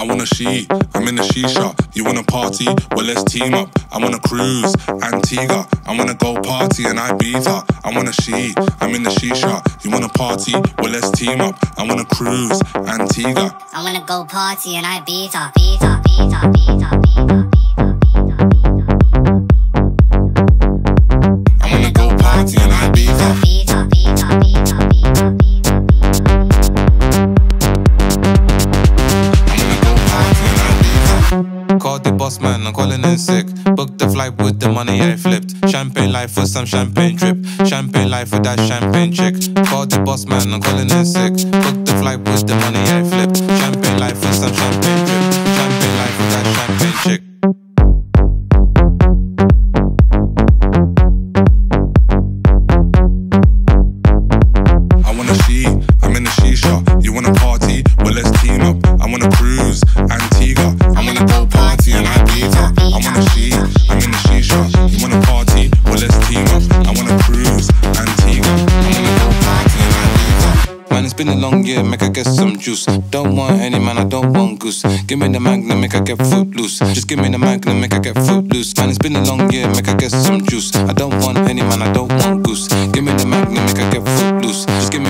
I wanna she, I'm in the shisha. You wanna party? Well, let's team up. I wanna cruise, Antigua. I wanna go party in Ibiza. I wanna she, I'm in the shisha. You wanna party? Well, let's team up. I wanna cruise, Antigua. I wanna go party in Ibiza. Ibiza, Ibiza, Ibiza, Ibiza. Called the boss man, I'm calling in sick. Booked the flight with the money I flipped. Champagne life for some champagne trip. Champagne life for that champagne chick. Called the boss man, I'm calling in sick. Booked the flight with the money I flipped. Man, it's been a long year, make I get some juice. Don't want any man, I don't want goose. Give me the magnum, make I get foot loose. Just give me the magnum, make I get foot loose. Man, it's been a long year, make I get some juice. I don't want any man, I don't want goose. Give me the magnum, make I get foot loose. Just give me